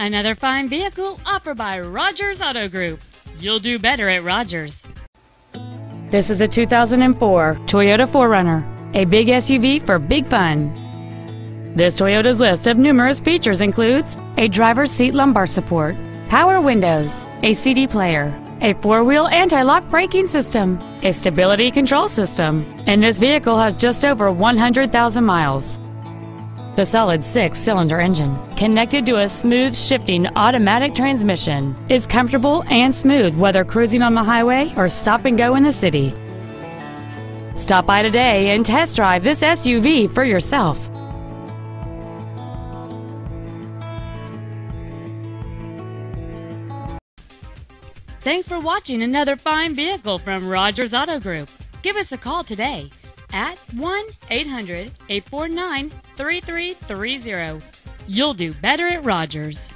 Another fine vehicle offered by Rogers Auto Group. You'll do better at Rogers. This is a 2004 Toyota 4Runner, a big SUV for big fun. This Toyota's list of numerous features includes a driver's seat lumbar support, power windows, a CD player, a four-wheel anti-lock braking system, a stability control system, and this vehicle has just over 100,000 miles. The solid six-cylinder engine, connected to a smooth shifting automatic transmission, is comfortable and smooth whether cruising on the highway or stop and go in the city. Stop by today and test drive this SUV for yourself. Thanks for watching another fine vehicle from Rogers Auto Group. Give us a call today at 1 800 849 3330. You'll do better at Rogers.